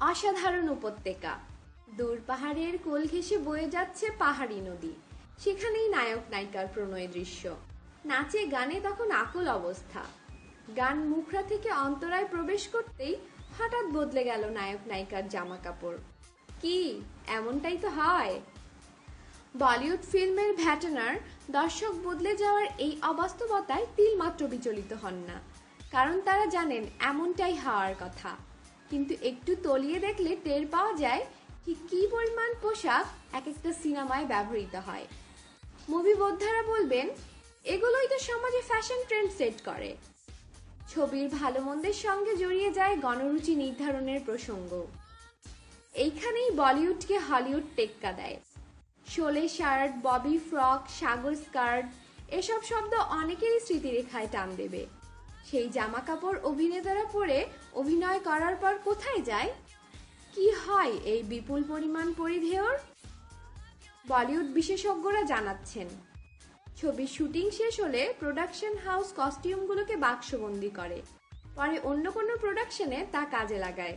অসাধারণ উপত্যকা। দূর পাহাড়ের কোল ঘেঁষে বয়ে যাচ্ছে পাহাড়ি নদী। সেখানেই নায়ক নায়িকার প্রণয় দৃশ্য। নাচে গানে তখন আকুল অবস্থা। গান মুখরা থেকে অন্তরায় প্রবেশ করতেই হঠাৎ বদলে গেল নায়ক নায়িকার জামা কাপড় কি? এমনটাই তো হয়। বলিউড ফিল্মের ভ্যাটনার দর্শক বদলে যাওয়ার এই অবাস্তবতায় তিলমাত্র বিচলিত হন না। কারণ তারা জানেন, এমনটাই হওয়ার কথা। কিন্তু একটু তলিয়ে দেখলে টের পাওয়া যায় ঠিক কী পরিমাণ পোশাক এক একটা সিনেমায় ব্যবহৃত হয়। মুভি বোদ্ধারা বলবেন, এগুলোই তো সমাজে ফ্যাশন ট্রেন্ড সেট করে। ছবির ভালো মন্দের সঙ্গে জড়িয়ে যায় গণরুচি নির্ধারণের প্রসঙ্গ। এইখানেই বলিউডকে হলিউড টেক্কা দেয়। Sholay shirt, Bobby frock, Sagar skirt, এসব শব্দ অনেকেরই স্মৃতিরেখায় টান দেবে। সেই জামা কাপড় অভিনেতারা পরে অভিনয় করার পর কোথায় যায়? কি হয় এই বিপুল পরিমাণ পরিধেয়র? বলিউড বিশেষজ্ঞরা জানাচ্ছেন, ছবির শুটিং শেষ হলে প্রোডাকশন হাউস কস্টিউমগুলোকে বাক্সবন্দি করে, পরে অন্য কোনো প্রোডাকশনে তা কাজে লাগায়।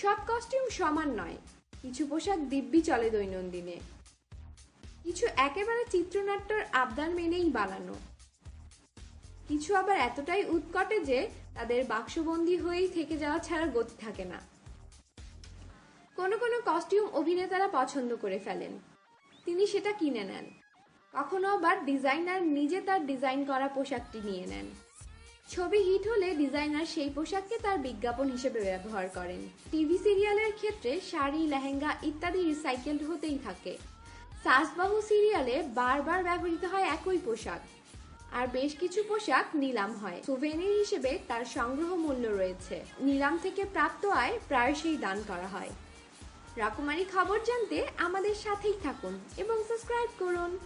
সব কস্টিউম সমান নয়, কিছু পোশাক দিব্যি চলে দৈনন্দিনে। কিছু একেবারে চিত্রনাট্যর আবদার মেনেই বানানো। কিছু আবার এতটাই উৎকটে যে তাদের বাক্সবন্দি হয়েই থেকে যাওয়া ছাড়া গতি থাকে না। কোনো কোনো কস্টিউম অভিনেতারা পছন্দ করে ফেলেন। তিনি সেটা কিনে নেন। কখনো আবার ডিজাইনার নিজে তার ডিজাইন করা পোশাকটি নিয়ে নেন। ছবি হিট হলে ডিজাইনার সেই পোশাককে তার বিজ্ঞাপন হিসেবে ব্যবহার করেন। টিভি সিরিয়ালের ক্ষেত্রে শাড়ি, লেহেঙ্গা ইত্যাদি রিসাইকেলড হতেই থাকে। সাসবাহু সিরিয়ালে বারবার ব্যবহৃত হয় একই পোশাক। আর বেশ কিছু পোশাক নিলাম হয়। সুভেনির হিসেবে তার সংগ্রহ মূল্য রয়েছে। নিলাম থেকে প্রাপ্ত আয় প্রায়শই দান করা হয়। রকমারি খবর জানতে আমাদের সাথেই থাকুন এবং সাবস্ক্রাইব করুন।